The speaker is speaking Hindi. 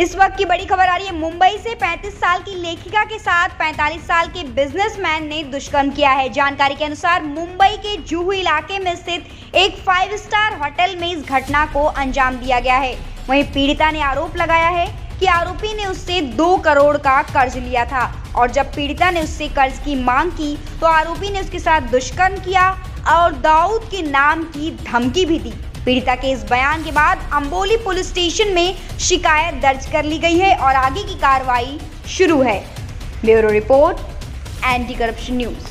इस वक्त की बड़ी खबर आ रही है। मुंबई से 35 साल की लेखिका के साथ 45 साल के बिजनेसमैन ने दुष्कर्म किया है। जानकारी के अनुसार मुंबई के जूहू इलाके में स्थित एक फाइव स्टार होटल में इस घटना को अंजाम दिया गया है। वहीं पीड़िता ने आरोप लगाया है कि आरोपी ने उससे दो करोड़ का कर्ज लिया था। और जब पीड़िता ने उससे कर्ज की मांग की तो आरोपी ने उसके साथ दुष्कर्म किया और दाऊद के नाम की धमकी भी दी। पीड़िता के इस बयान के बाद अम्बोली पुलिस स्टेशन में शिकायत दर्ज कर ली गई है और आगे की कार्रवाई शुरू है। Bureau report, anti corruption news.